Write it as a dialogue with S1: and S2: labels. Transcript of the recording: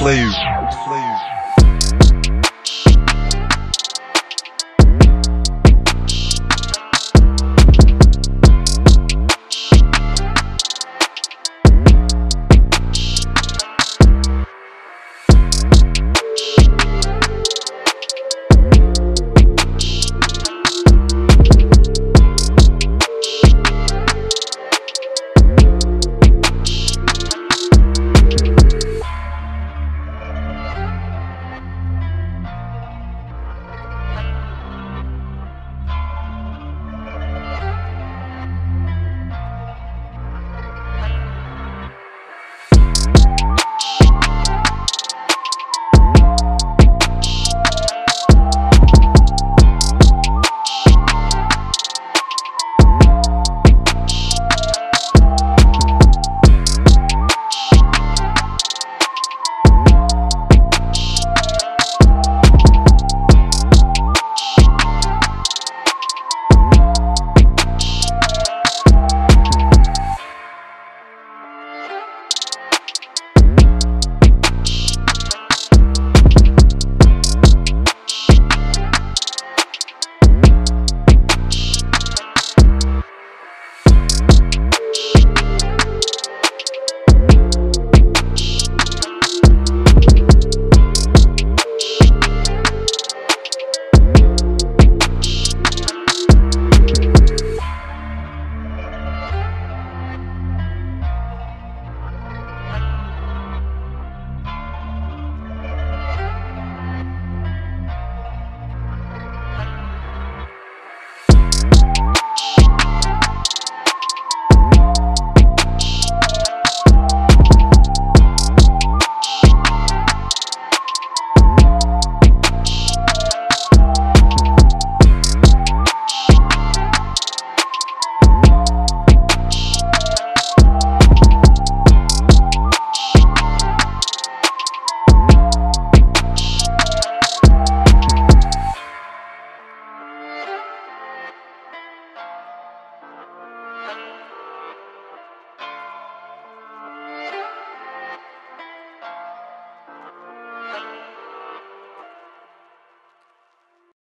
S1: please. please.